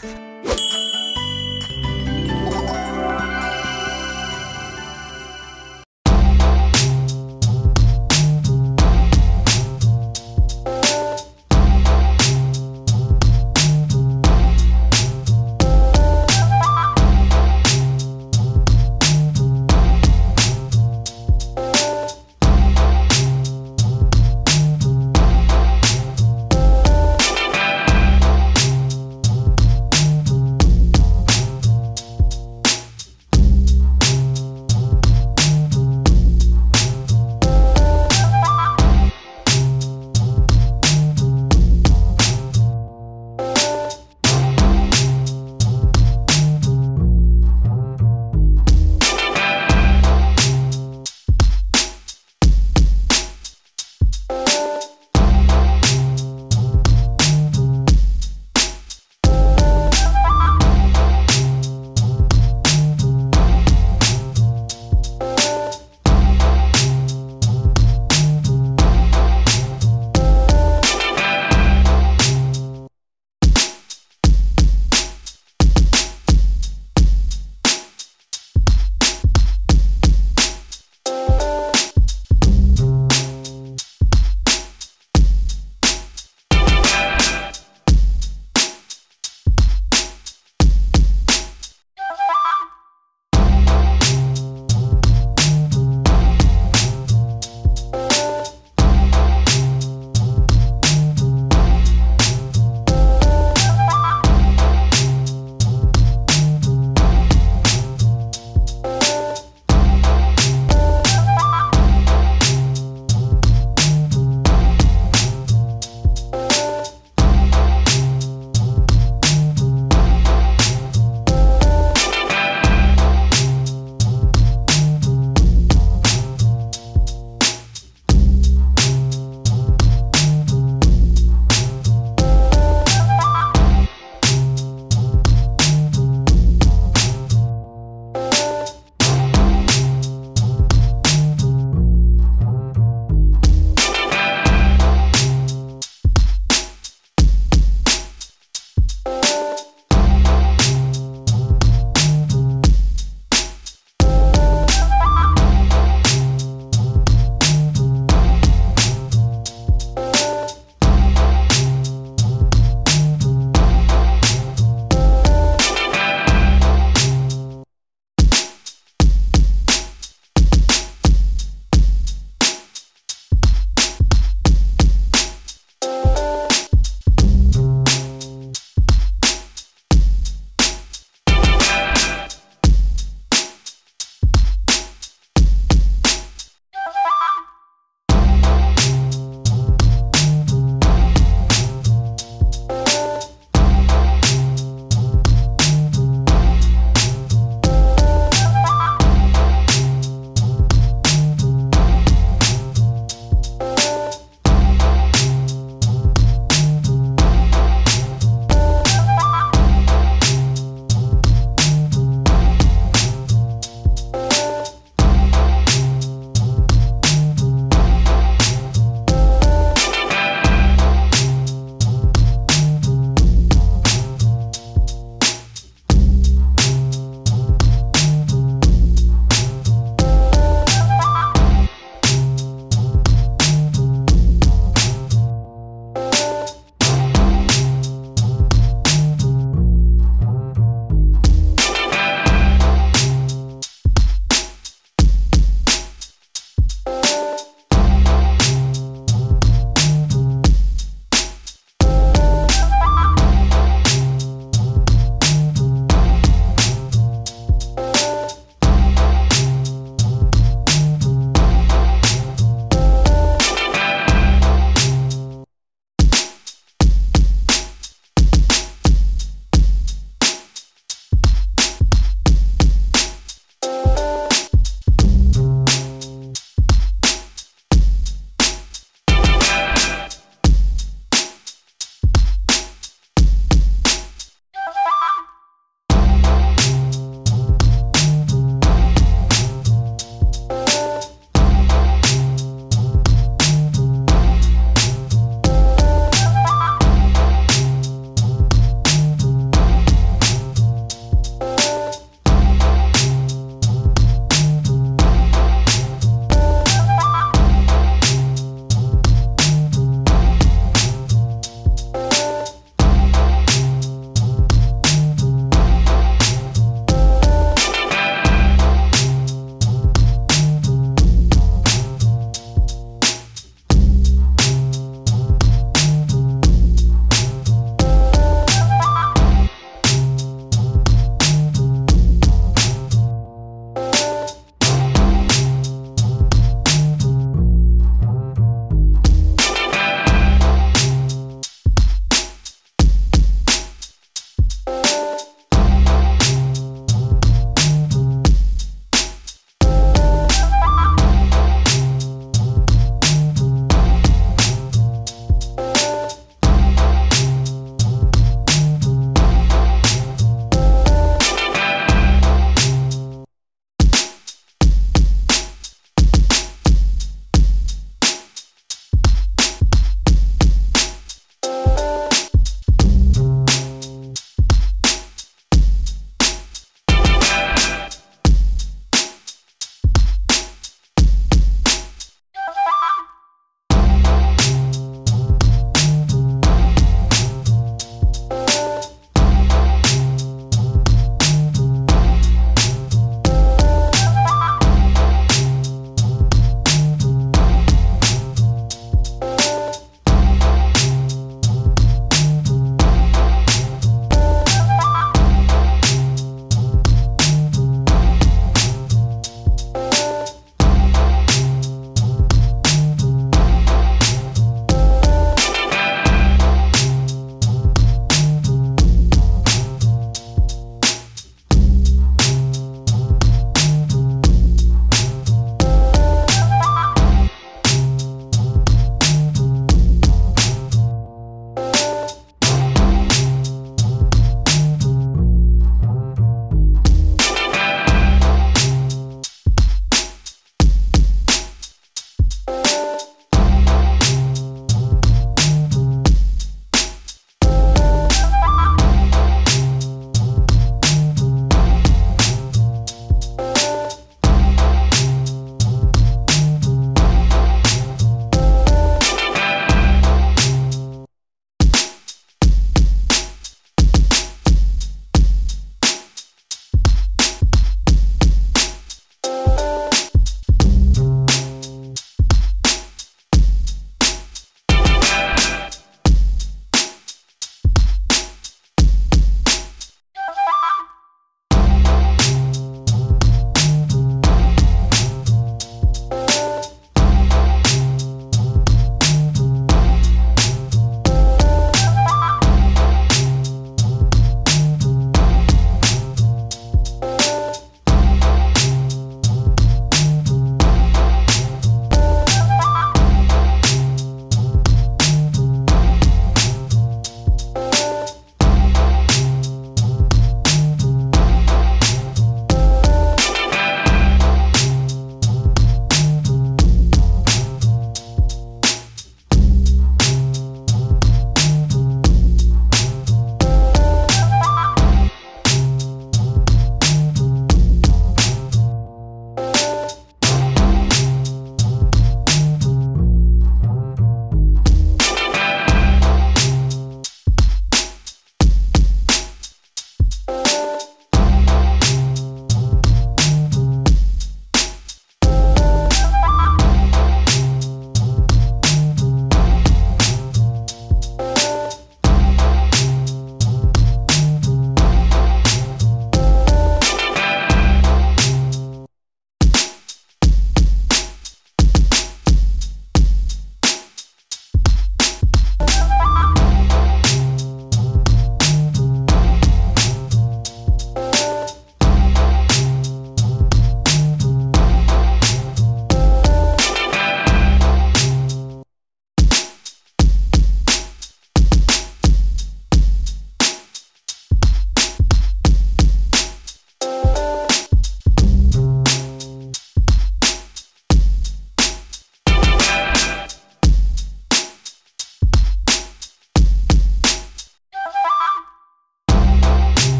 Bye.